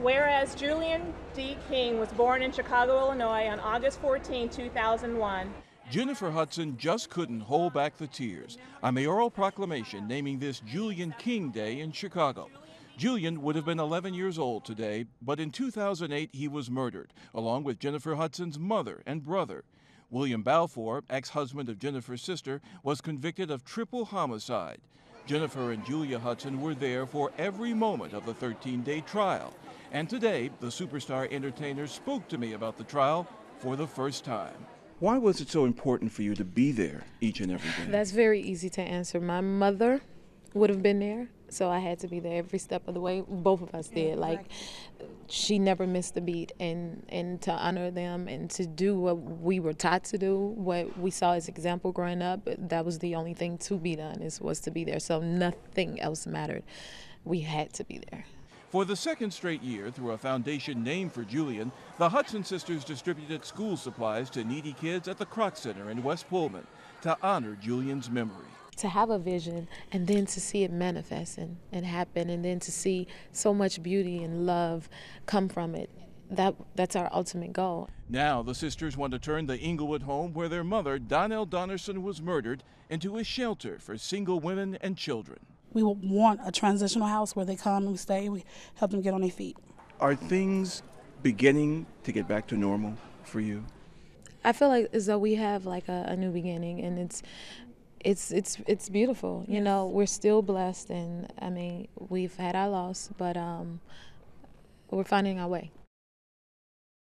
Whereas Julian D. King was born in Chicago, Illinois on August 14, 2001. Jennifer Hudson just couldn't hold back the tears. A mayoral proclamation naming this Julian King Day in Chicago. Julian would have been 11 years old today, but in 2008 he was murdered, along with Jennifer Hudson's mother and brother. William Balfour, ex husband of Jennifer's sister, was convicted of triple homicide. Jennifer and Julia Hudson were there for every moment of the 13 day trial. And today, the superstar entertainer spoke to me about the trial for the first time. Why was it so important for you to be there each and every day? That's very easy to answer. My mother would have been there, so I had to be there every step of the way. Both of us did. Like she never missed a beat, and and to honor them and to do what we were taught to do, what we saw as example growing up. That was the only thing to be done is was to be there. So nothing else mattered. We had to be there. For the second straight year, through a foundation named for Julian, the Hudson sisters distributed school supplies to needy kids at the Kroc Center in West Pullman to honor Julian's memory to have a vision and then to see it manifest and, and happen and then to see so much beauty and love come from it that that's our ultimate goal. Now the sisters want to turn the Englewood home where their mother, Darnell Donerson, was murdered into a shelter for single women and children. We want a transitional house where they come and we stay. We help them get on their feet. Are things beginning to get back to normal for you? I feel like as though we have like a, a new beginning, and it's it's it's it's beautiful. You know, we're still blessed, and I mean, we've had our loss, but um, we're finding our way.